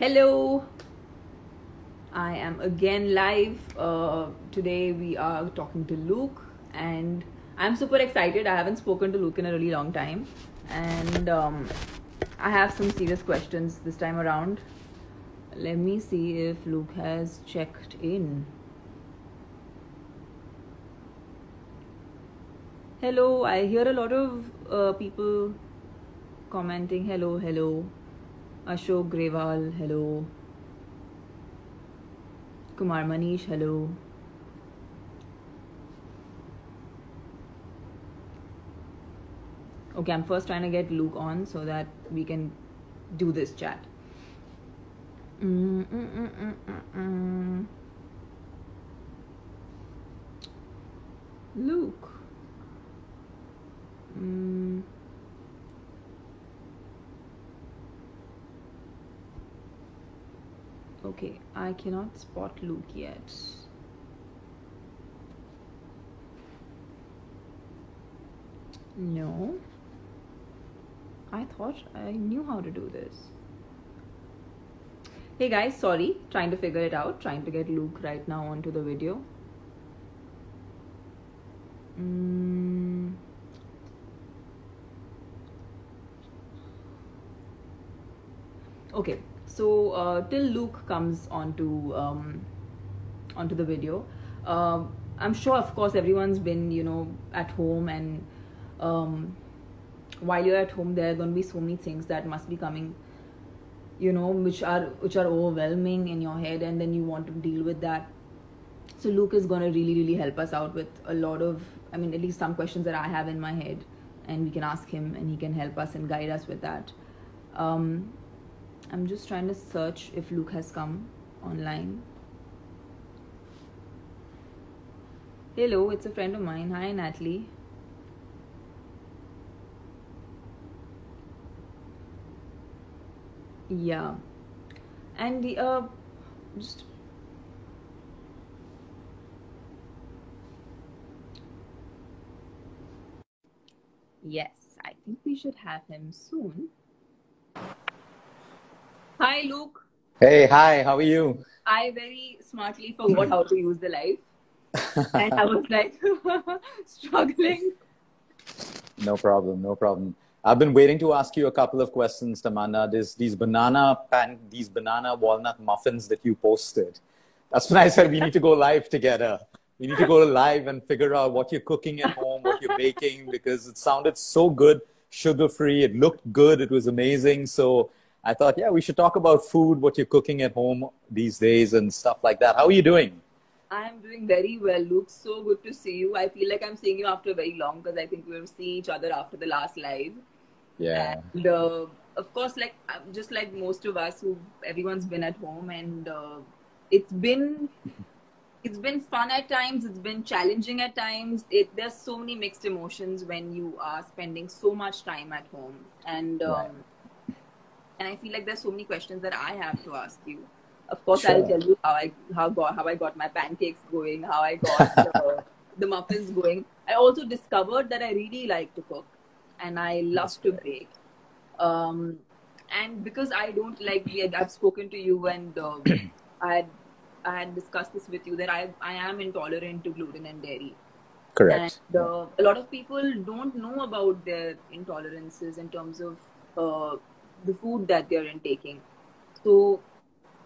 Hello. I am again live. Uh, today we are talking to Luke, and I'm super excited. I haven't spoken to Luke in a really long time, and um, I have some serious questions this time around. Let me see if Luke has checked in. Hello, I hear a lot of uh, people commenting. Hello, hello. Ashok Grewal, hello. Kumar Manish, hello. Okay, I'm first trying to get Luke on so that we can do this chat. Mm, mm, mm. Luke. Okay, I cannot spot Luke yet. No. I thought I knew how to do this. Hey guys, sorry, trying to figure it out, trying to get Luke right now onto the video. Mm. Okay, so uh, till Luke comes onto um, onto the video, uh, I'm sure, of course, everyone's been you know at home and um, while you're at home, there are going to be so many things that must be coming, you know, which are which are overwhelming in your head, and then you want to deal with that. So Luke is going to really really help us out with a lot of, I mean, at least some questions that I have in my head, and we can ask him, and he can help us and guide us with that. Um, I'm just trying to search if Luke has come online. Hello, it's a friend of mine. Hi, Natalie. Yeah, and the uh, just yes, I think we should have him soon. Hi, Luke. Hey, hi, how are you? I very smartly forgot how to use the live, and I was like struggling. No problem, no problem. I've been waiting to ask you a couple of questions, Tamannah. There's these banana pan, these banana walnut muffins that you posted. That's when I said we need to go live together. We need to go live and figure out what you're cooking at home, what you're baking, because it sounded so good, sugar free. It looked good. It was amazing. So I thought, yeah, we should talk about food, what you're cooking at home these days, and stuff like that. How are you doing? I'm doing very well, Luke. So good to see you. I feel like I'm seeing you after very long because I think we have seen each other after the last live. Yeah. And uh, of course, like just like most of us, who everyone's been at home, and uh, it's been it's been fun at times. It's been challenging at times. It, there's so many mixed emotions when you are spending so much time at home, and um, Right. And I feel like there's so many questions that I have to ask you. Of course, Sure. I'll tell you how I how got how I got my pancakes going, how I got the, the muffins going. I also discovered that I really like to cook, and I love That's to bake. Um, and because I don't like, I've spoken to you and uh, I had I had discussed this with you that I I am intolerant to gluten and dairy. Correct. And uh, a lot of people don't know about their intolerances in terms of uh, the food that they're intaking. So,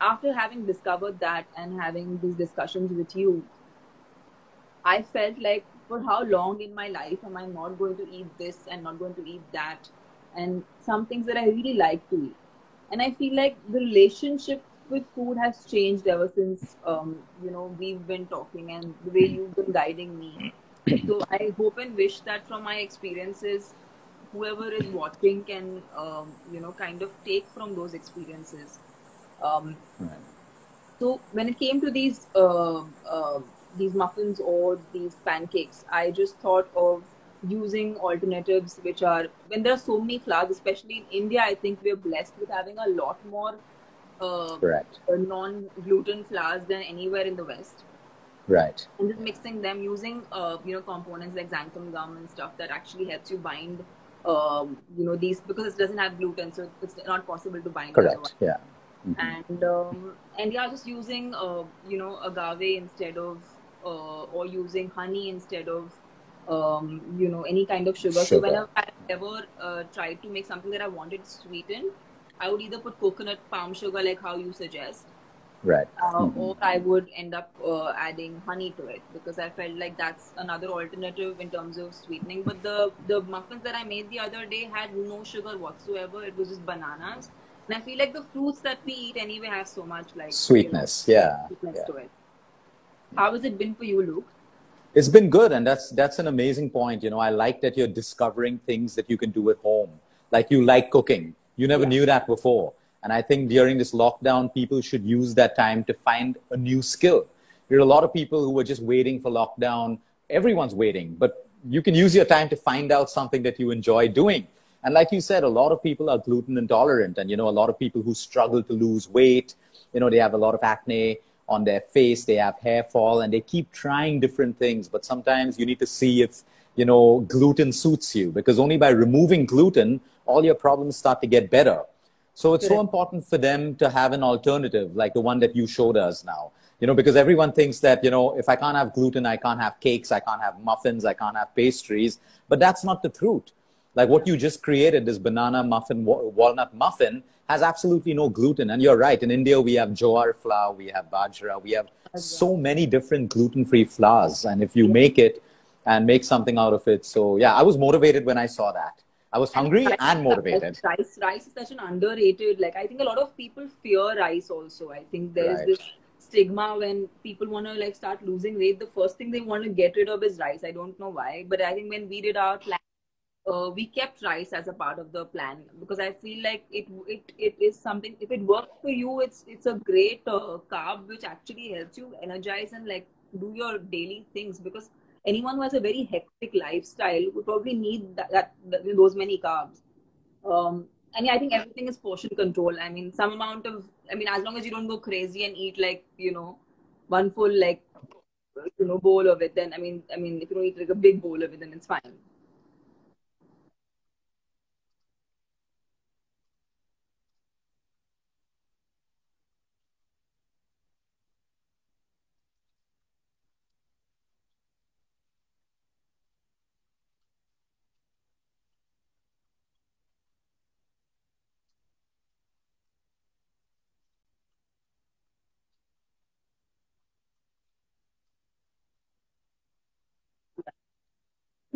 after having discovered that and having these discussions with you, I felt like for how long in my life am I not going to eat this and not going to eat that, and some things that I really like to eat. And I feel like the relationship with food has changed ever since um, you know we've been talking and the way you've been guiding me. So I hope and wish that from my experiences, whoever is watching can um, you know kind of take from those experiences. Um, Right. so when it came to these uh, uh, these muffins or these pancakes, I just thought of using alternatives which are when there are so many flours, especially in India. I think we are blessed with having a lot more uh, Correct. non-gluten flours than anywhere in the West. Right. And just mixing them using uh, you know components like xanthan gum and stuff that actually helps you bind um, you know these because it doesn't have gluten, so it's not possible to bind. Correct. Yeah. mm-hmm. and um, and yeah, just using uh, you know agave instead of uh, or using honey instead of um, you know any kind of sugar. sugar. So whenever I ever uh, tried to make something that I wanted sweetened, I would either put coconut palm sugar like how you suggest, right, uh, mm-hmm. or I would end up uh, adding honey to it because I felt like that's another alternative in terms of sweetening. But the the muffins that I made the other day had no sugar whatsoever. It was just bananas. And I feel like the fruits that we eat anyway have so much like sweetness, you know, yeah, sweetness yeah. to it. How has it been for you, Luke? It's been good, and that's that's an amazing point. You know, I like that you're discovering things that you can do at home. Like you like cooking. You never yeah. knew that before. And I think during this lockdown, people should use that time to find a new skill. There are a lot of people who are just waiting for lockdown. Everyone's waiting, but you can use your time to find out something that you enjoy doing. And like you said, a lot of people are gluten intolerant, and you know, a lot of people who struggle to lose weight. You know, they have a lot of acne on their face, they have hair fall, and they keep trying different things. But sometimes you need to see if, you know, gluten suits you because only by removing gluten, all your problems start to get better. So it's so important for them to have an alternative like the one that you showed us now. You know, because everyone thinks that, you know, if I can't have gluten, I can't have cakes, I can't have muffins, I can't have pastries. But that's not the truth. Like what you just created, this banana muffin, walnut muffin, has absolutely no gluten. And you're right. In India, we have jowar flour, we have bajra, we have so many different gluten-free flours. And if you make it and make something out of it, so yeah, I was motivated when I saw that. I was hungry and, and motivated. Rice, rice is such an underrated. Like I think a lot of people fear rice. Also, I think there is right. this stigma when people want to like start losing weight. The first thing they want to get rid of is rice. I don't know why, but I think when we did our plan uh, we kept rice as a part of the plan because I feel like it it it is something. If it works for you, it's it's a great uh, carb which actually helps you energize and like do your daily things. Because anyone who has a very hectic lifestyle would probably need that, that, that those many carbs. Um, and yeah, I think everything is portion control. I mean, some amount of I mean, as long as you don't go crazy and eat like you know one full like you know bowl of it, then I mean, I mean, if you don't eat like a big bowl of it, then it's fine.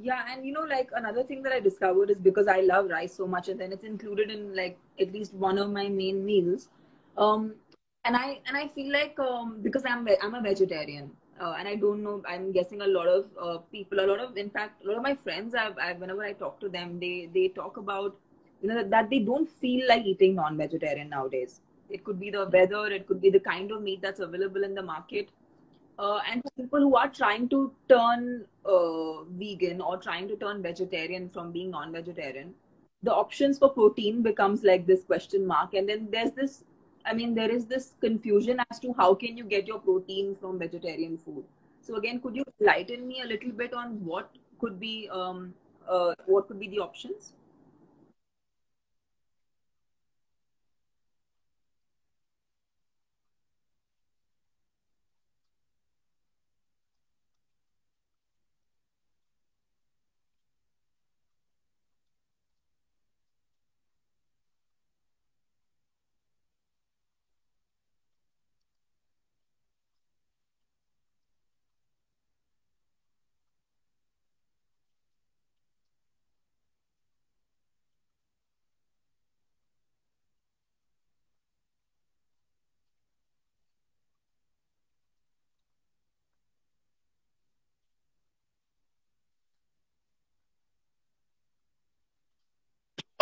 yeah and you know like another thing that i discovered is because i love rice so much and then it's included in like at least one of my main meals. Um and i and i feel like um because i'm i'm a vegetarian uh, and i don't know i'm guessing a lot of uh, people a lot of in fact a lot of my friends I've, I've whenever i talk to them they they talk about you know that, that they don't feel like eating non-vegetarian nowadays. It could be the weather it could be the kind of meat that's available in the market uh, and for people who are trying to turn uh, vegan or trying to turn vegetarian from being non-vegetarian the options for protein becomes like this question mark. And then there's this i mean there is this confusion as to how can you get your protein from vegetarian food? So again could you enlighten me a little bit on what could be um, uh, what could be the options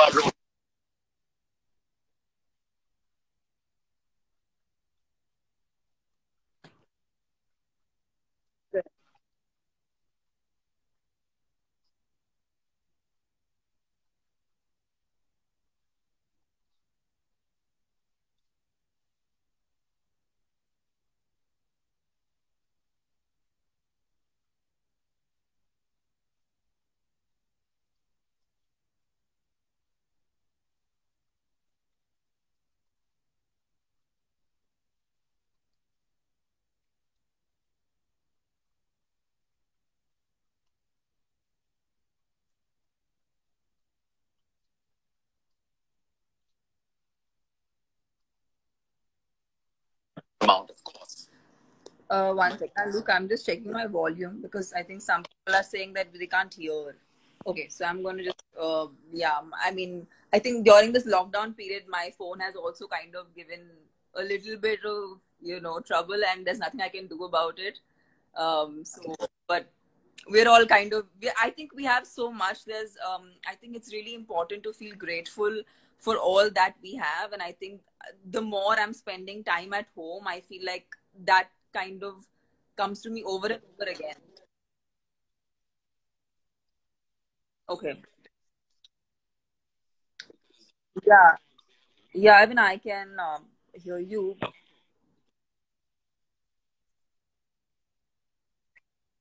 Padre Uh, one second. Look, I'm just checking my volume because I think some people are saying that they can't hear. Okay, so I'm going to just, uh, yeah, I mean, I think during this lockdown period, my phone has also kind of given a little bit of, you know, trouble and there's nothing I can do about it. Um, so, but we're all kind of, I think we have so much. There's, um, I think it's really important to feel grateful for all that we have. And I think the more I'm spending time at home, I feel like that kind of comes to me over and over again. Okay. Yeah. Yeah, even I can um, hear you.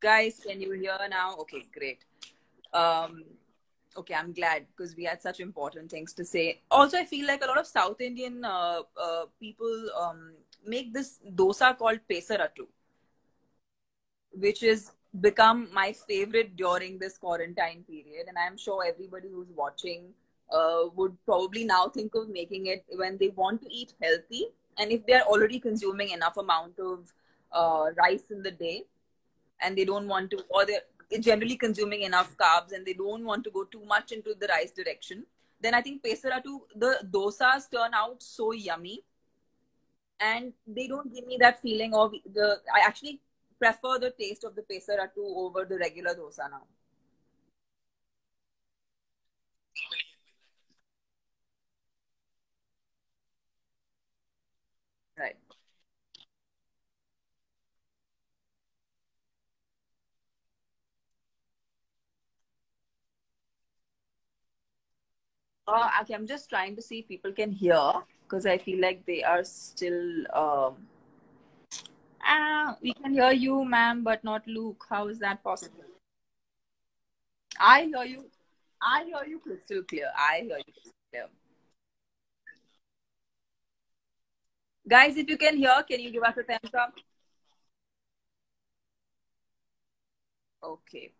Guys, can you hear now? Okay, great. Um, okay, I'm glad because we had such important things to say. Also, I feel like a lot of South Indian uh, uh, people um, make this dosa called pesarattu, which is become my favorite during this quarantine period. And I'm sure everybody who's watching uh, would probably now think of making it when they want to eat healthy and if they're already consuming enough amount of uh, rice in the day and they don't want to or they're generally consuming enough carbs and they don't want to go too much into the rice direction then i think pesarattu the dosas turn out so yummy. And they don't give me that feeling of the i actually prefer the taste of the pesarattu over the regular dosa now right uh, okay i'm just trying to see if people can hear because i feel like they are still um ah, we can hear you ma'am but not luke. How is that possible? I hear you. I hear you crystal clear. I hear you crystal clear. Guys if you can hear can you give us a thumbs up? Okay.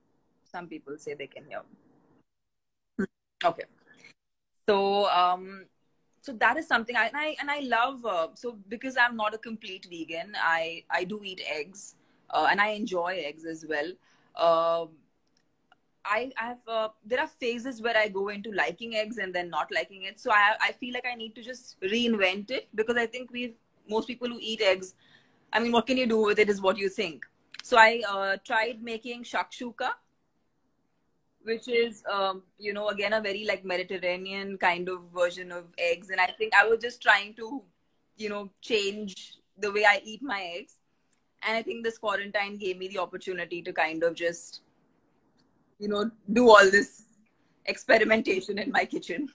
Some people say they can hear. Okay so um so that is something I and I and I love uh, so because I'm not a complete vegan I I do eat eggs uh, and I enjoy eggs as well. Um I I have uh, there are phases where I go into liking eggs and then not liking it. So I I feel like I need to just reinvent it because I think we most people who eat eggs I mean what can you do with it is what you think. So I uh, tried making shakshuka which is um, you know again a very like mediterranean kind of version of eggs. And i think i was just trying to you know change the way i eat my eggs. And i think this quarantine gave me the opportunity to kind of just you know do all this experimentation in my kitchen.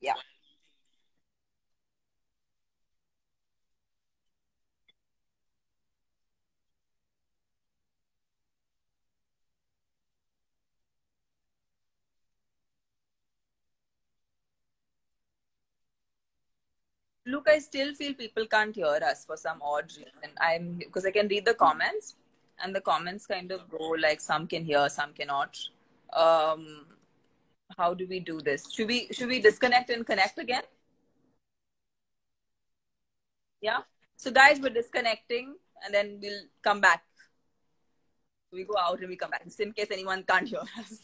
Yeah look i still feel people can't hear us for some odd reason. I'm because i can read the comments and the comments kind of go like some can hear some cannot. Um how do we do this? Should we should we disconnect and connect again? Yeah? So guys we're disconnecting and then we'll come back. We go out and we come back just in case anyone can't hear us